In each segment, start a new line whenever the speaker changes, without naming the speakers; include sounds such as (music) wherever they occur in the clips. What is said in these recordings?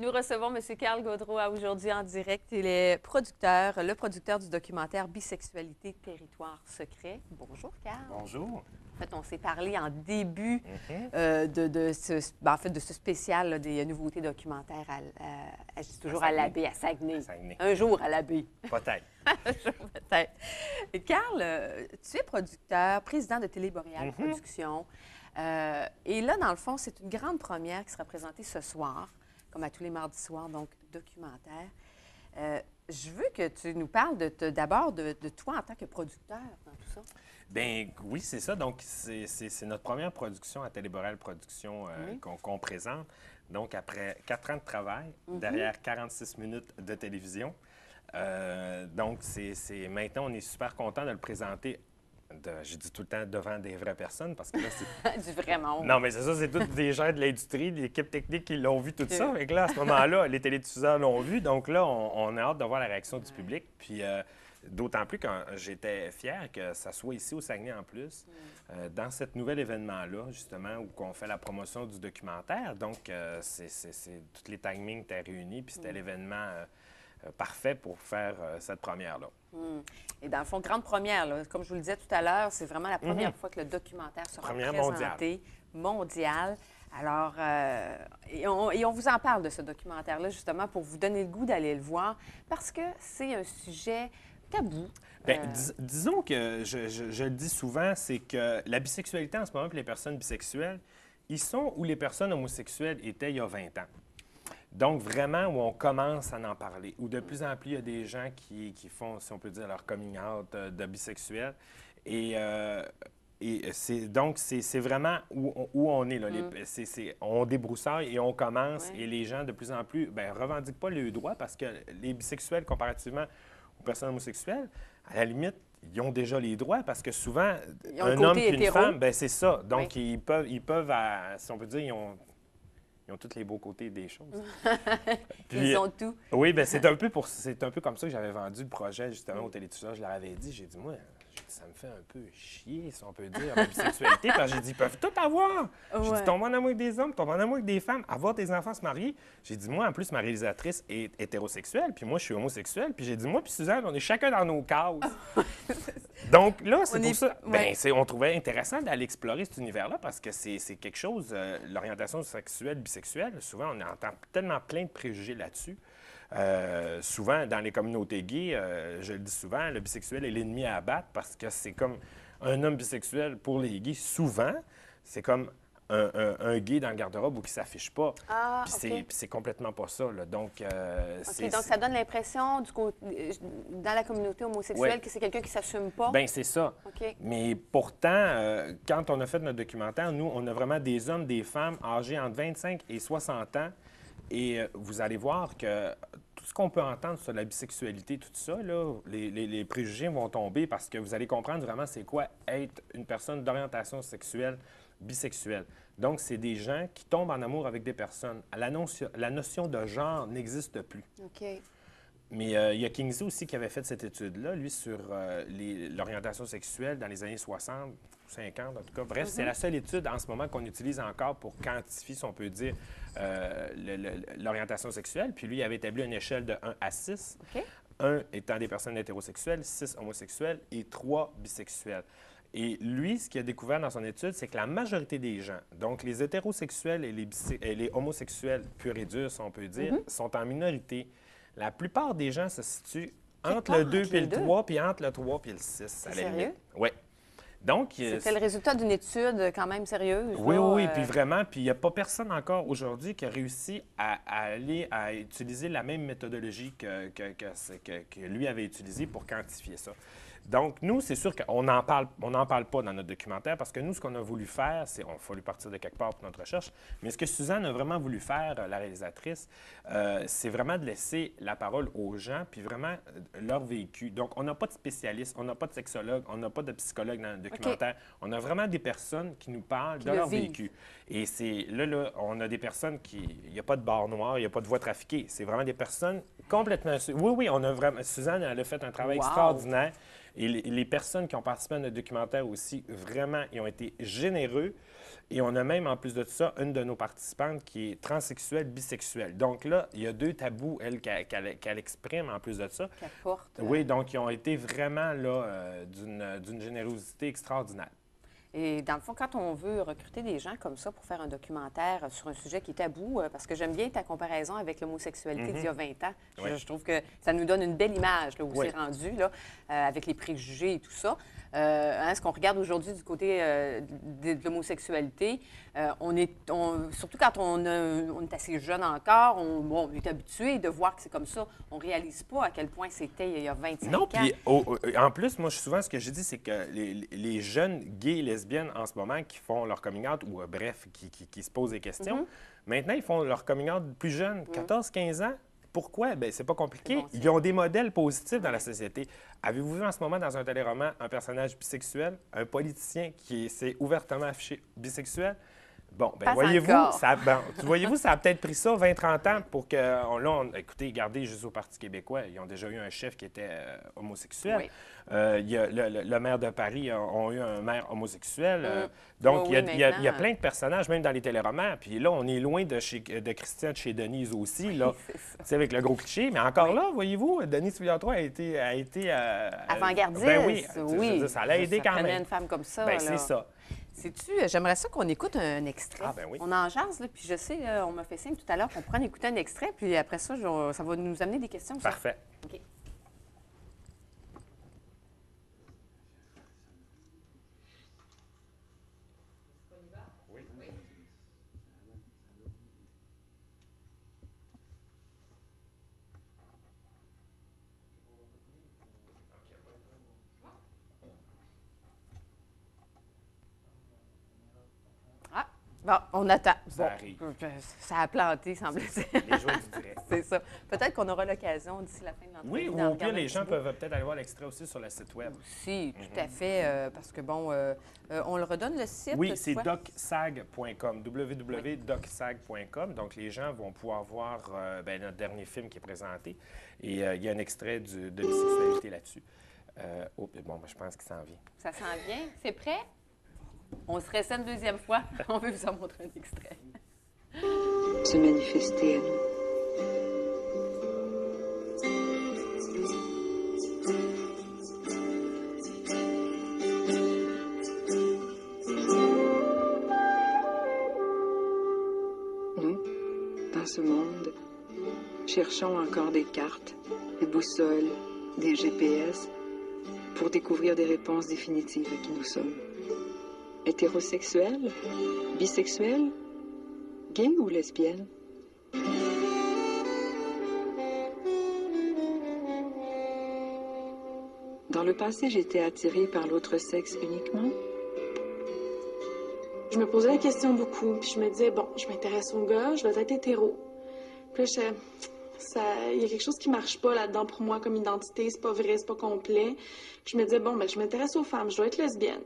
Nous recevons M. Carl Gaudreau aujourd'hui en direct. Il est producteur, le producteur du documentaire Bisexualité, territoire secret. Bonjour, Carl.
Bonjour.
En fait, on s'est parlé en début
Mhm.
euh, de, de ce, ben, en fait, de ce spécial là, des nouveautés documentaires à, à- toujours à, l'abbé, à Saguenay.
Saguenay.
Un jour à l'abbé.
Peut-être. (laughs)
Un jour peut-être. Carl, euh, tu es producteur, président de Télé Boréal
Mhm.
Productions. Euh, et là, dans le fond, c'est une grande première qui sera présentée ce soir, comme à tous les mardis soirs, donc documentaire. Euh, je veux que tu nous parles d'abord de, de toi en tant que producteur dans tout ça.
Ben oui, c'est ça. Donc, c'est notre première production à Téléborel Productions euh,
Oui.
qu'on présente. Donc, après quatre ans de travail,
Mhm.
derrière 46 minutes de télévision. Euh, donc, c'est- maintenant, on est super content de le présenter. De- Je dis tout le temps devant des vraies personnes parce que là, c'est (laughs)
du vrai monde.
Non, mais c'est ça, c'est tous des gens de l'industrie, de l'équipe technique qui l'ont vu tout ça. Et là, à ce moment-là, (laughs) les télédiffuseurs l'ont vu. Donc là, on, on a hâte de voir la réaction du public. Puis euh, d'autant plus que j'étais fier que ça soit ici au Saguenay en plus, euh, dans cet nouvel événement-là, justement, où on fait la promotion du documentaire. Donc, euh, c'est, tous les timings étaient réunis, puis c'était l'événement euh, euh, parfait pour faire cette première-là.
Hmm. Et dans le fond, grande première, là, comme je vous le disais tout à l'heure, c'est vraiment la première fois que le documentaire sera
Mhm. Première
présenté, mondial. Alors, euh, et, on, et on vous en parle de ce documentaire-là, justement, pour vous donner le goût d'aller le voir, parce que c'est un sujet tabou.
Bien,
Euh,
dis- disons que je, je- je le dis souvent, c'est que la bisexualité en ce moment, puis les personnes bisexuelles, ils sont où les personnes homosexuelles étaient il y a 20 ans. Donc, vraiment, où on commence à en parler, où de plus en plus, il y a des gens qui, qui font, si on peut dire, leur coming out euh, de bisexuel. Et, euh, et c'est, donc, c'est, c'est vraiment où on, où on est. Là. Les- c'est- c'est- on débroussaille et on commence.
Ouais.
Et les gens, de plus en plus, ben, revendiquent pas le droit parce que les bisexuels, comparativement aux personnes homosexuelles, à la limite, ils ont déjà les droits parce que souvent, un homme et une
hétéro.
femme, ben c'est ça. Donc,
Oui.
ils peuvent, ils peuvent à- si on peut dire, ils ont, ils ont tous les beaux côtés des choses. (laughs) Puis-
Ils ont tout.
oui, ben c'est un peu pour c'est un peu comme ça que j'avais vendu le projet justement au télédiffuseur. Je leur avais dit, j'ai dit moi, ça me fait un peu chier, si on peut dire, la bisexualité, parce que j'ai dit, ils peuvent tout avoir. J'ai dit, tomber en amour avec des hommes, tomber en amour avec des femmes, avoir des enfants, se marier. J'ai dit, moi, en plus, ma réalisatrice est hétérosexuelle, puis moi, je suis homosexuel. Puis j'ai dit, moi, puis Suzanne, on est chacun dans nos cases. (laughs) Donc là, c'est pour
est-
ça.
ouais.
C'est- on trouvait intéressant d'aller explorer cet univers-là parce que c'est c'est quelque chose, euh, l'orientation sexuelle, bisexuelle, souvent, on entend tellement plein de préjugés là-dessus. Euh, souvent, dans les communautés gays, euh, je le dis souvent, le bisexuel est l'ennemi à abattre parce que c'est comme un homme bisexuel pour les gays, souvent, c'est comme un, un- un gay dans le garde-robe ou qui s'affiche pas.
Ah,
Puis c'est- puis c'est complètement pas ça. là. Donc, euh,
donc ça donne l'impression du euh, dans la communauté homosexuelle
Ouais.
que c'est quelqu'un qui s'assume pas.
Ben, c'est ça. Mais pourtant, euh, quand on a fait notre documentaire, nous, on a vraiment des hommes, des femmes âgés entre 25 et 60 ans. Et euh, vous allez voir que tout ce qu'on peut entendre sur la bisexualité, tout ça, là, les, préjugés vont tomber parce que vous allez comprendre vraiment c'est quoi être une personne d'orientation sexuelle bisexuelle. Donc, c'est des gens qui tombent en amour avec des personnes. La la notion de genre n'existe plus.
OK.
Mais euh, il y a Kingsley aussi qui avait fait cette étude-là, lui, sur euh, l'orientation sexuelle dans les années 60, 50 en tout cas. Bref, c'est la seule étude en ce moment qu'on utilise encore pour quantifier, si on peut dire, euh, l'orientation sexuelle. Puis lui, il avait établi une échelle de 1 à 6.
OK.
1 étant des personnes hétérosexuelles, 6 homosexuels et 3 bisexuels. Et lui, ce qu'il a découvert dans son étude, c'est que la majorité des gens, donc les hétérosexuels et les, bisé- et les homosexuels purs et durs, si on peut dire,
Mm-hmm.
sont en minorité. La plupart des gens se situent entre le 2
entre
puis
les
le
deux.
3, puis entre le 3 puis le 6. à la
sérieux?
Oui. Donc,
C'était le résultat d'une étude quand même sérieuse.
oui,
là,
oui, oui,
euh,
puis vraiment, puis il n'y a pas personne encore aujourd'hui qui a réussi à, à aller à utiliser la même méthodologie que, que- que lui avait utilisée pour quantifier ça. Donc, nous, c'est sûr qu'on n'en parle, on parle pas dans notre documentaire parce que nous, ce qu'on a voulu faire, c'est, on fallu partir de quelque part pour notre recherche, mais ce que Suzanne a vraiment voulu faire, euh, la réalisatrice, euh, c'est vraiment de laisser la parole aux gens, puis vraiment euh, leur vécu. Donc, on n'a pas de spécialistes, on n'a pas de sexologue, on n'a pas de psychologue dans le documentaire. On a vraiment des personnes qui nous parlent
Qui
de
le
leur
vivent.
vécu. Et c'est là, là, on a des personnes qui. Il n'y a pas de barre noire, il n'y a pas de voie trafiquée. C'est vraiment des personnes complètement. Oui, oui, on a vraiment. Suzanne, elle a fait un travail
Wow.
extraordinaire. Et les, personnes qui ont participé à notre documentaire aussi, vraiment, ils ont été généreux. Et on a même, en plus de ça, une de nos participantes qui est transsexuelle, bisexuelle. Donc là, il y a deux tabous, elle, qu'elle exprime en plus de ça.
Qu'elle porte.
Oui, donc ils ont été vraiment là euh, d'une générosité extraordinaire.
Et dans le fond, quand on veut recruter des gens comme ça pour faire un documentaire sur un sujet qui est tabou, euh, parce que j'aime bien ta comparaison avec l'homosexualité d'il y a 20 ans. Je, trouve que ça nous donne une belle image là, où
Oui.
c'est rendu, là, euh, avec les préjugés et tout ça. Euh, hein, ce qu'on regarde aujourd'hui du côté euh, de, de l'homosexualité, euh, on est, on- surtout quand on, a- on est assez jeune encore, on, bon, on est habitué de voir que c'est comme ça. On ne réalise pas à quel point c'était il y a 25
Non,
ans.
puis au- au- en plus, moi, je- souvent, ce que je dis, c'est que les, les jeunes gays et lesbiennes en ce moment qui font leur coming out, ou euh, bref, qui, qui- qui se posent des questions,
Mm-hmm.
maintenant, ils font leur coming out plus jeunes, 14, 15 ans. Pourquoi? Bien, c'est pas compliqué.
Bon.
Ils ont des modèles positifs dans la société. Avez-vous vu en ce moment dans un téléroman un personnage bisexuel, un politicien qui s'est ouvertement affiché bisexuel? Bon, ben voyez-vous, ça, ben, voyez-vous, ça a (laughs) peut-être pris ça 20-30 ans pour que. on- là, on- écoutez, regardez juste au Parti québécois, ils ont déjà eu un chef qui était euh, homosexuel.
Oui.
Euh, il y a le, le- le maire de Paris a, ont eu un maire homosexuel. Euh,
Mm.
donc,
Oui,
il y a-
oui,
il y, a- il y a
maintenant.
plein de personnages, même dans les téléromans. Puis là, on est loin de, chez, de Christian de chez Denise aussi, là. (laughs)
c'est ça.
Tu sais, avec le gros cliché. Mais encore là, voyez-vous, Denise Filiatro a été. A été
Avant-gardiste,
ben oui.
oui.
dire, ça l'a aidé quand même.
une femme comme ça.
Ben, c'est ça.
Sais-tu, euh, j'aimerais ça qu'on écoute un extrait.
Ah, ben oui.
On en jase, là, puis je sais, là, on m'a fait signe tout à l'heure qu'on en écouter un extrait, puis après ça, je- ça va nous amener des questions. ça.
Parfait.
OK. Ah, bon, on attend.
Ça
Bon,
arrive. (laughs)
Ça a planté, semble-t-il.
Les joies du direct. (laughs)
C'est ça. Peut-être qu'on aura l'occasion d'ici la fin de l'entrevue.
Oui, ou au pire, les gens
bout.
peuvent peut-être aller voir l'extrait aussi sur le site web.
Si, tout à fait, euh, parce que bon, euh, euh, on le redonne le site.
Oui, c'est docsag.com, www.docsag.com. Donc, les gens vont pouvoir voir ben, notre dernier film qui est présenté. Et il y a un extrait du- de bisexualité là-dessus. Oh, bon, ben, je pense qu'il s'en vient.
Ça s'en vient. C'est prêt? On se réessaie une deuxième fois. (laughs) On veut vous en montrer un extrait.
se manifester à nous. Nous, dans ce monde, cherchons encore des cartes, des boussoles, des GPS pour découvrir des réponses définitives à qui nous sommes. Hétérosexuels Bisexuels Gay ou lesbienne? Dans le passé, j'étais attirée par l'autre sexe uniquement.
Je me posais la question beaucoup, puis je me disais, bon, je m'intéresse aux gars, je dois être hétéro. Puis là, je- il y a quelque chose qui marche pas là-dedans pour moi comme identité, c'est pas vrai, c'est pas complet. Puis je me disais, bon, ben, je m'intéresse aux femmes, je dois être lesbienne.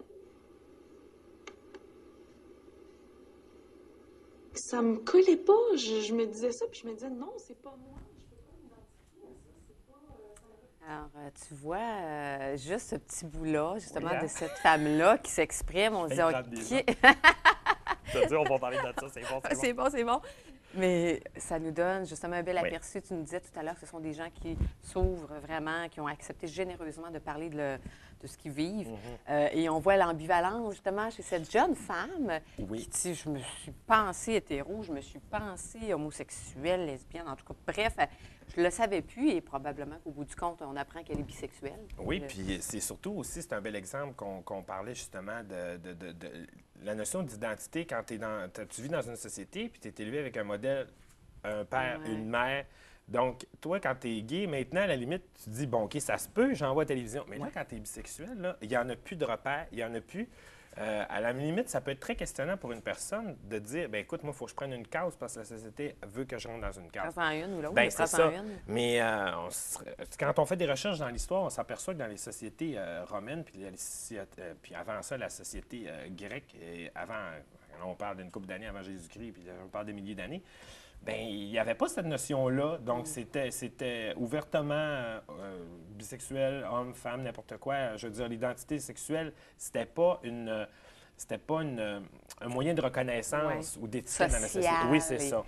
Ça me collait pas, je, je me disais ça, puis je me disais, non, c'est pas moi. je peux pas m'identifier à ça, c'est pas,
Alors, euh, tu vois, euh, juste ce petit bout-là, justement,
Oui, hein?
de cette femme-là qui s'exprime, on se dit, OK, (laughs)
Je te dis, on va parler de ça, c'est bon,
c'est bon, c'est bon. Mais ça nous donne justement un bel
Oui.
aperçu. Tu nous disais tout à l'heure que ce sont des gens qui s'ouvrent vraiment, qui ont accepté généreusement de parler de, le- de ce qu'ils vivent.
Mm-hmm.
Euh, et on voit l'ambivalence justement chez cette jeune femme
Oui.
qui dit Je me suis pensée hétéro, je me suis pensée homosexuelle, lesbienne, en tout cas. Bref, je le savais plus et probablement qu'au bout du compte, on apprend qu'elle est bisexuelle.
Oui,
Euh,
puis c'est surtout aussi, c'est un bel exemple qu'on qu'on parlait justement de, de- de- de la notion d'identité quand es dans, tu vis dans une société puis tu es élevé avec un modèle, un père,
Ouais.
une mère. Donc, toi, quand tu es gay, maintenant, à la limite, tu te dis, bon, OK, ça se peut, j'en vois à la télévision. Mais là, quand tu es bisexuel, il n'y en a plus de repères, il n'y en a plus. Euh, à la limite, ça peut être très questionnant pour une personne de dire, ben écoute, moi, il faut que je prenne une case parce que la société veut que je rentre dans une case.
Prends-en une ou l'autre,
Ben, c'est ça.
une.
Mais euh, on se- quand on fait des recherches dans l'histoire, on s'aperçoit que dans les sociétés euh, romaines, puis, les puis avant ça, la société grecque, et avant, on parle d'une couple d'années avant Jésus-Christ, puis on parle des milliers d'années, ben il n'y avait pas cette notion-là. Donc, c'était, c'était ouvertement euh, bisexuel, homme, femme, n'importe quoi. Je veux dire, l'identité sexuelle, c'était pas une. C'était pas une, un moyen de reconnaissance ou d'étiquette dans la société. Oui, c'est
et-
ça.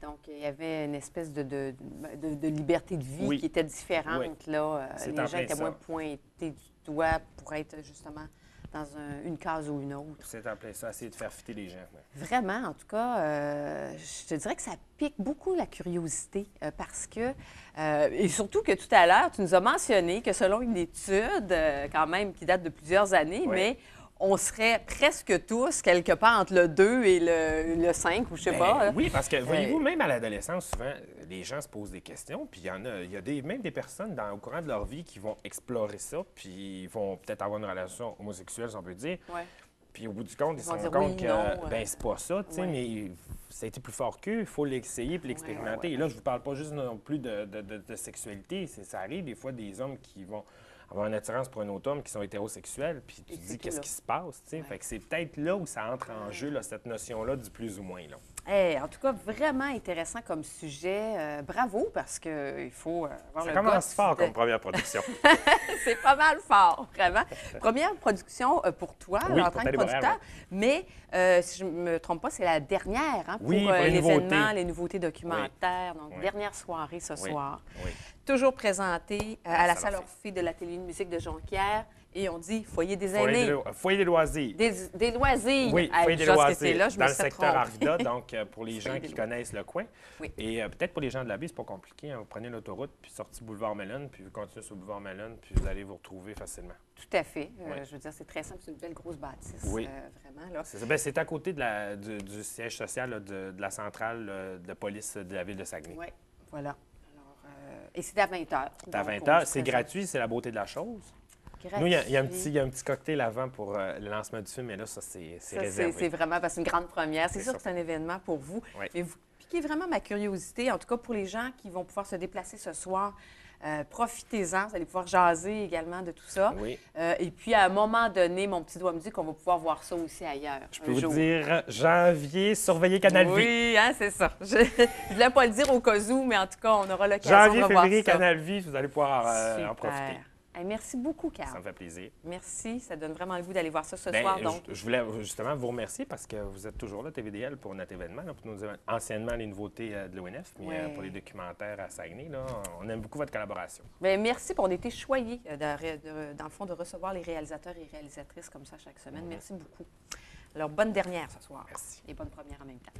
Donc, il y avait une espèce de, de, de- de liberté de vie
Oui.
qui était différente.
Oui.
Là. Euh, les
en
gens étaient
ça.
moins pointés du doigt pour être justement dans un- une case ou une autre.
C'est en plein ça, essayer de faire fitter les gens. ouais.
Vraiment, en tout cas, euh, je te dirais que ça pique beaucoup la curiosité euh, parce que, euh, et surtout que tout à l'heure, tu nous as mentionné que selon une étude, quand même, qui date de plusieurs années,
Oui.
mais on serait presque tous quelque part entre le 2 et le, le 5, ou je sais
Ben,
pas. là.
Oui, parce que voyez-vous, même à l'adolescence, souvent, les gens se posent des questions, puis il y en a, il y a des, même des personnes dans, au courant de leur vie qui vont explorer ça, puis ils vont peut-être avoir une relation homosexuelle, si on peut dire.
Ouais.
Puis au bout du compte, ils
Ils
se rendent compte
oui,
que
non, euh,
ben c'est pas ça, tu sais, mais ça a été plus fort qu'eux, il faut l'essayer puis l'expérimenter.
ouais, ouais.
Et là, je vous parle pas juste non plus de, de- de- de sexualité, c'est- ça arrive des fois des hommes qui vont avoir une attirance pour un autre homme qui sont hétérosexuels, puis tu te dis qu'est-ce qui se passe, tu sais. Fait que c'est peut-être là où ça entre en jeu, là, cette notion-là du plus ou moins, là.
Eh, en tout cas, vraiment intéressant comme sujet. Euh, bravo, parce qu'il faut euh, avoir
Ça
le
commence fort
de-
comme première production. (laughs)
C'est pas mal fort, vraiment. (laughs) Première production euh, pour toi,
Oui,
en
pour
tant que producteur. Mais, euh, si je ne me trompe pas, c'est la dernière hein, pour,
Oui, pour
euh,
les
l'événement,
nouveautés.
les nouveautés documentaires. Donc, dernière soirée ce soir.
Oui.
Toujours présentée euh, à la
Salle. Orphée
de l'Atelier de musique de Jonquière. Et on dit foyer des
Foyer
aînés.
foyer des loisirs.
Des, des loisirs.
Oui, foyer des loisirs.
c'est là, je me
dans le secteur. Arvida, donc euh, pour les (laughs) gens qui connaissent le coin.
Oui.
Et euh, peut-être pour les gens de la baie, c'est pas compliqué. hein. Vous prenez l'autoroute, puis sortie boulevard Mellon, puis vous continuez sur le boulevard Mellon, puis vous allez vous retrouver facilement.
Tout à fait. Euh,
Oui.
Je veux dire, c'est très simple. C'est une belle grosse bâtisse.
Oui.
euh, vraiment, là.
C'est. Ben, c'est à côté de la- du, du siège social là, de, de la centrale de police de la ville de Saguenay.
Oui, voilà. Alors, et c'est à 20 h.
C'est à 20 h. C'est gratuit, c'est la beauté de la chose. Nous, il y, y a un petit, il y a un petit cocktail avant pour euh, le lancement du film, mais là, ça, c'est réservé.
c'est vraiment parce que une grande première. C'est sûr
ça.
que c'est un événement pour vous.
Oui.
Mais vous piquez vraiment ma curiosité, en tout cas pour les gens qui vont pouvoir se déplacer ce soir. euh, Profitez-en, vous allez pouvoir jaser également de tout ça.
Oui.
Euh, et puis, à un moment donné, mon petit doigt me dit qu'on va pouvoir voir ça aussi ailleurs.
Je peux vous dire, janvier, surveillez Canal Vie.
Oui, hein, c'est ça. Je (laughs) ne voulais pas le dire au cas où, mais en tout cas, on aura l'occasion
Janvier,
de
février,
ça.
Canal Vie, vous allez pouvoir euh, en profiter.
Merci beaucoup,
Ça
Carl.
me fait plaisir.
Merci. Ça donne vraiment le goût d'aller voir ça ce
Ben,
soir.
je-
Donc,
je, voulais justement vous remercier parce que vous êtes toujours là, TVDL, pour notre événement, là, pour nous anciennement les nouveautés euh, de l'ONF, mais euh,
Ouais.
pour les documentaires à Saguenay. Là, on aime beaucoup votre collaboration.
Bien, merci. On a été choyés, euh, de de- dans le fond, de recevoir les réalisateurs et réalisatrices comme ça chaque semaine. Merci beaucoup. Alors, bonne dernière ce soir.
Merci.
Et bonne première en même temps.